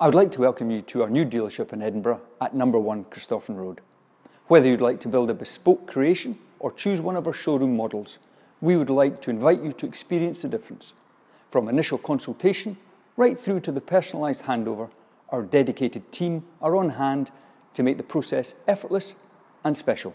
I would like to welcome you to our new dealership in Edinburgh at number 1 Christoffen Road. Whether you'd like to build a bespoke creation or choose one of our showroom models, we would like to invite you to experience the difference. From initial consultation right through to the personalised handover, our dedicated team are on hand to make the process effortless and special.